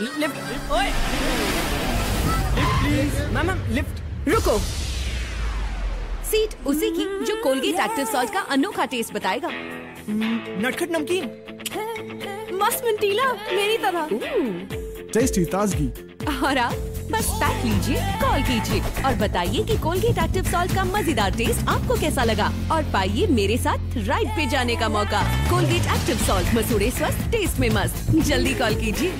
Lift ओए lift please ma'am ma'am lift रुको seat उसी की जो कोलगेट एक्टिव सॉल्ट का अनोखा टेस्ट बताएगा। नटखट नमकीन। मस्त मंटीला मेरी तरह। टेस्टी ताजगी। और आप बस पैक लीजिए कॉल कीजिए और बताइए कि कोलगेट एक्टिव सॉल्ट का मज़ेदार टेस्ट आपको कैसा लगा। और पाइए मेरे साथ राइड पे जाने का मौका। कोलगेट एक्टिव सॉल्ट मसूड़े स्वस्थ टेस्ट में मस्त। जल्दी कॉल कीजिए।